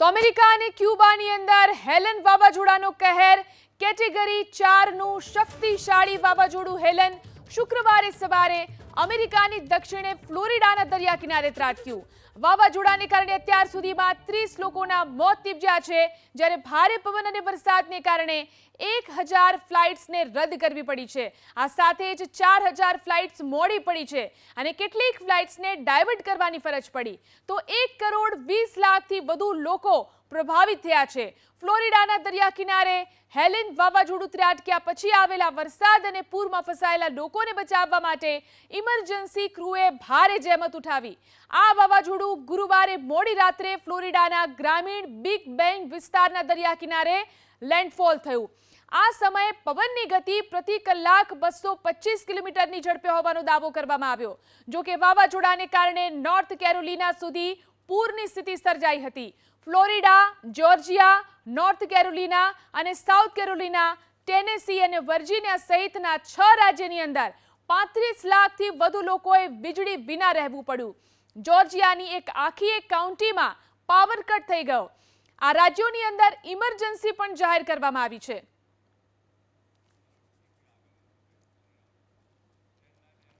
તો અમેરિકા અને ક્યુબાની અંદર હેલન વાવાઝોડાનો કહેર, કેટેગરી ચારનું શક્તિશાળી વાવાઝોડું હેલન શુક્રવારે સવારે અમેરિકાની દક્ષિણે ફ્લોરિડાના દરિયા કિનારે ત્રાટક્યું. વાવાઝોડાને કારણે અત્યાર સુધીમાં ત્રીસ લોકોના મોત નીપજ્યા છે, જ્યારે ભારે પવન અને વરસાદને કારણે એક હજાર ફ્લાઇટ્સને રદ કરવી પડી છે. આ સાથે જ ચાર હજાર ફ્લાઇટ્સ મોડી પડી છે અને કેટલીક ફ્લાઇટ્સને ડાયવર્ટ કરવાની ફરજ પડી. તો એક કરોડ વીસ લાખથી વધુ લોકો પ્રભાવિત થયા છે. ફ્લોરિડાના દરિયા કિનારે હેલેન વાવાઝોડું ત્રાટક્યા પછી આવેલા વરસાદ અને પૂરમાં ફસાયેલા લોકોને બચાવવા માટે ઇમરજન્સી ક્રૂએ ભારે જહેમત ઉઠાવી. આ વાવાઝોડું ગુરુવારે મોડી રાત્રે ફ્લોરિડાના ગ્રામીણ બિગ બેંગ વિસ્તારના દરિયા કિનારે લેન્ડફોલ થયું. આ સમયે પવનની ગતિ પ્રતિ કલાક બસો પચીસ કિલોમીટરની ઝડપે હોવાનો દાવો કરવામાં આવ્યો. જો કે વાવાઝોડાને કારણે નોર્થ કેરોલિના સુધી પૂરની સ્થિતિ સર્જાઈ હતી. ફ્લોરિડા, જોર્જિયા, નોર્થ કેરોલિના અને સાઉથ કેરોલિના, ટેનેસી અને વર્જિનિયા સહિતના છ રાજ્યની અંદર પાંત્રીસ લાખથી વધુ લોકોએ વીજળી વિના રહેવું પડ્યું. જોર્જિયાની એક આખી એક કાઉન્ટીમાં પાવર કટ થઈ ગયો. આ રાજ્યોની અંદર ઇમરજન્સી પણ જાહેર કરવામાં આવી છે.